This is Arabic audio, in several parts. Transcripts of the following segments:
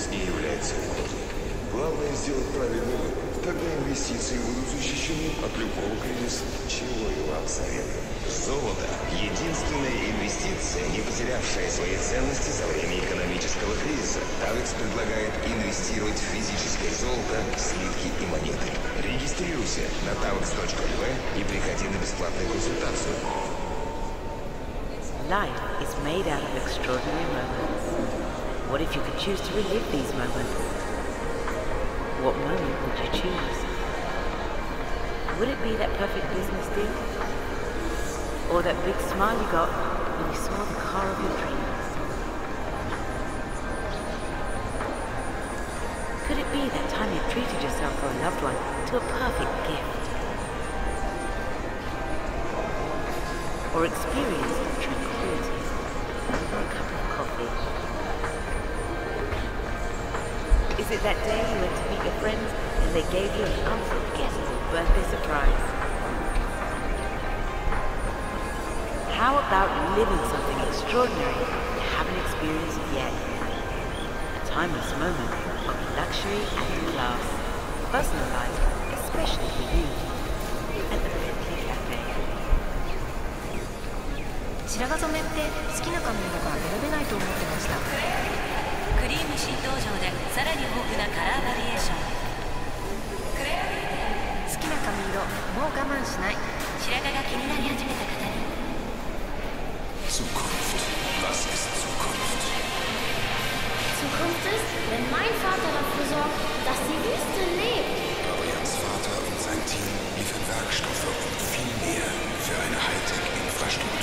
Кризис не является угрозой. Главное сделать правильный выбор. Тогда инвестиции будут защищены от любого кризиса. Чего и вам советую. Золото – единственная инвестиция, не потерявшая свои ценности за время экономического кризиса. Тавекс предлагает инвестировать в физическое золото, слитки и монеты. Регистрируйся на tavex.lv и приходи на бесплатную консультацию. Life is made out of extraordinary moments. What if you could choose to relive these moments? What moment would you choose? Would it be that perfect business deal? Or that big smile you got when you saw the car of your dreams? Could it be that time you treated yourself or a loved one to a perfect gift? Or experienced Is it that day you went to meet your friends and they gave you an unforgettable birthday surprise? How about living something extraordinary you haven't experienced yet? A timeless moment of luxury and class, personalized especially for you at the Bentley Cafe. 白髪染めって好きな髪色が選べないと思ってました クリーム新登場でさらに豊富なカラーバリエーション好きな髪色もう我慢しない白髪が気になり始めた方に Zukunft. Was ist Zukunft? Zukunft ist, wenn mein Vater dafür sorgt, dass die Wüste lebt. Dorians Vater und sein Team liefern Werkstoffe und viel mehr für eine Hightech-Infrastruktur.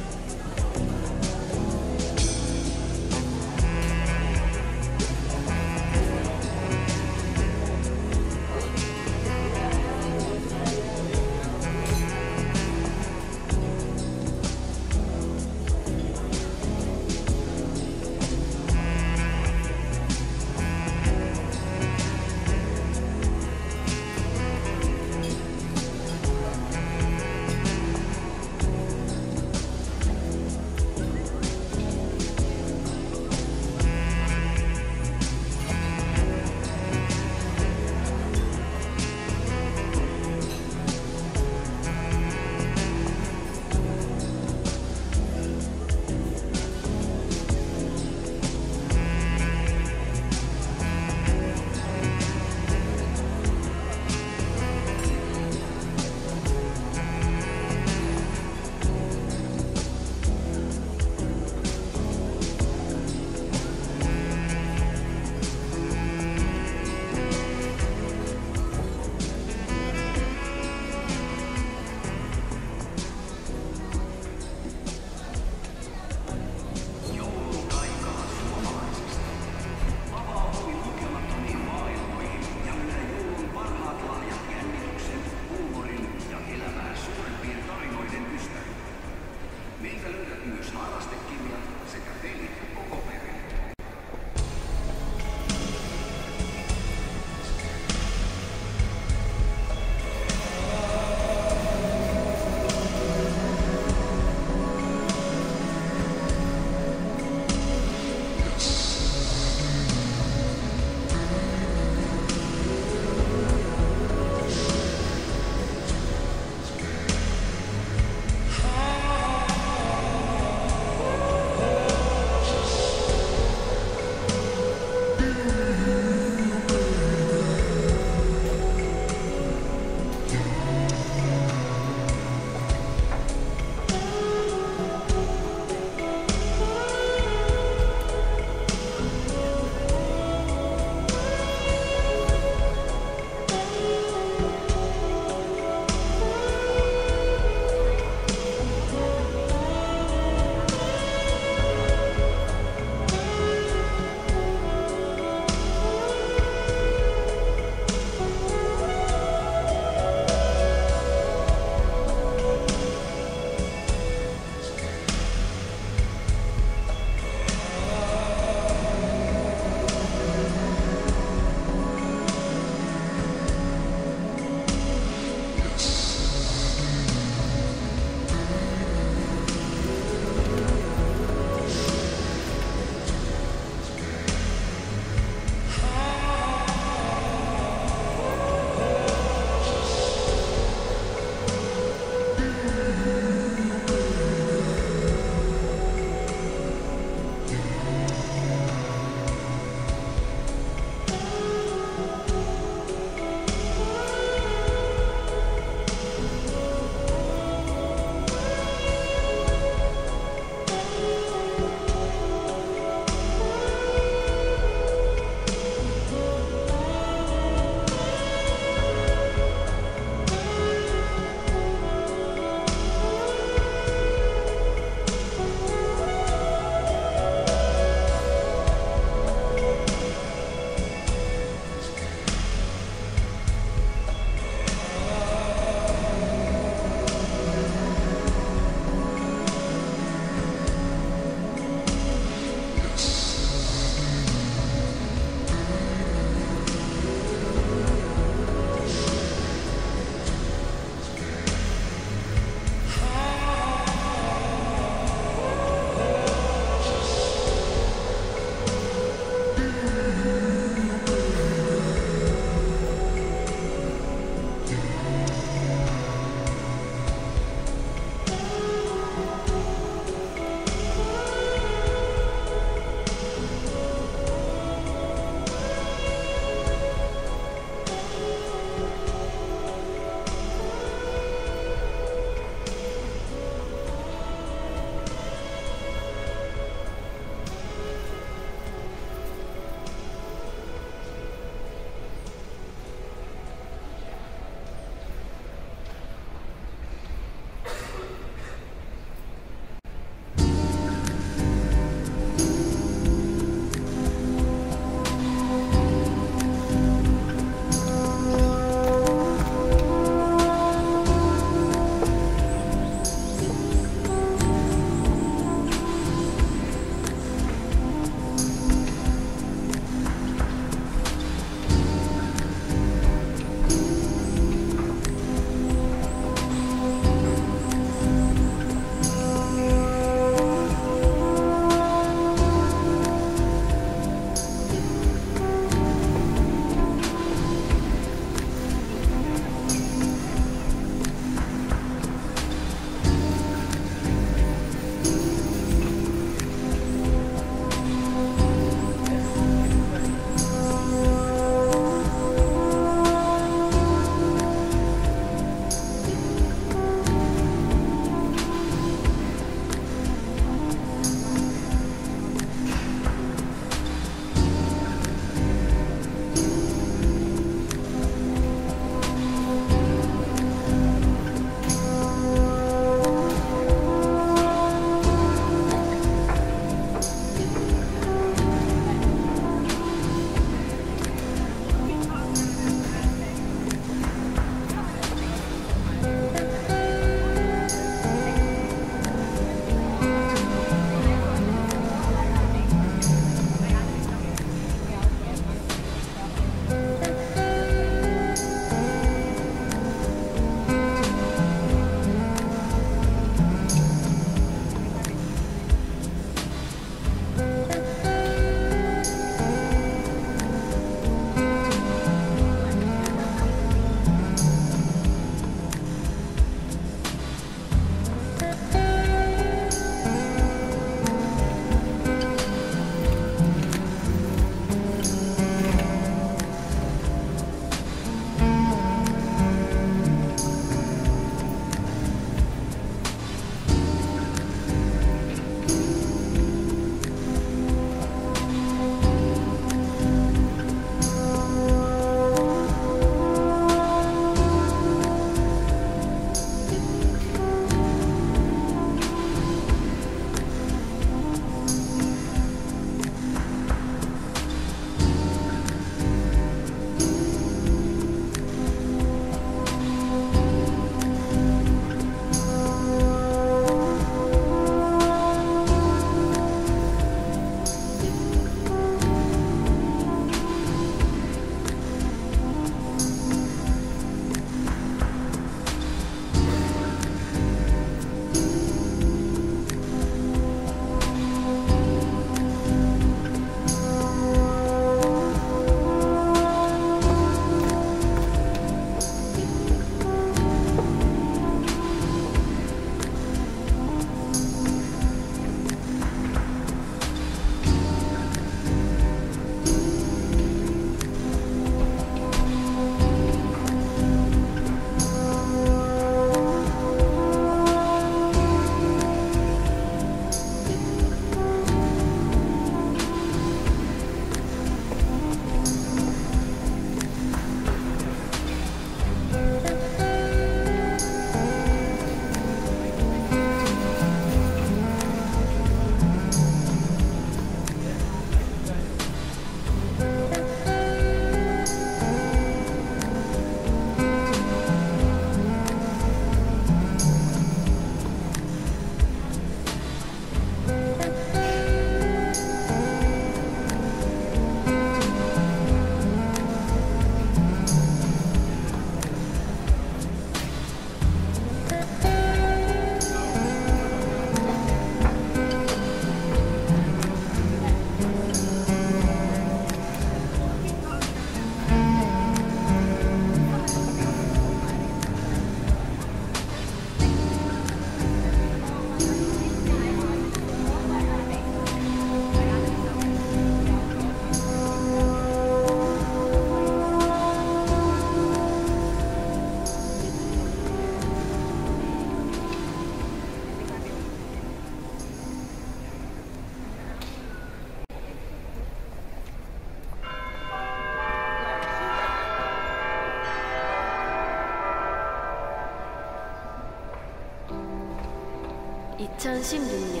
2016년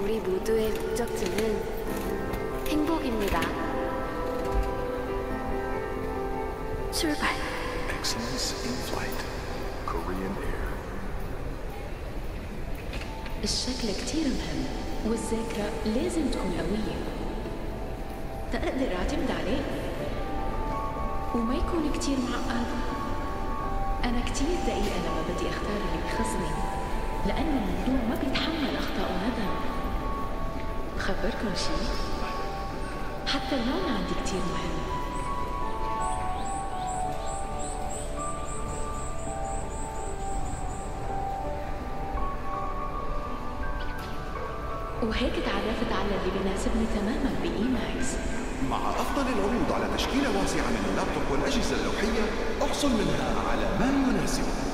우리 모두의 목적지는 행복입니다. 출발. Excellence in flight. Korean Air. الشكل كتير مهم والذاكرة لازم تكون قوية. تقدر اعتمد عليه وما يكون كتير معقد. أنا كتير دقيقة لما بدي أختار اللي بخصني لأن الموضوع ما بيتحمل أخطاء وندم بخبركم شيء حتى اللون عندي كتير مهم. وهيك تعرفت على اللي بيناسبني تماما بإيماكس. مع أفضل العروض على تشكيلة واسعة من اللابتوب والأجهزة اللوحية أحصل منها على ما يناسبك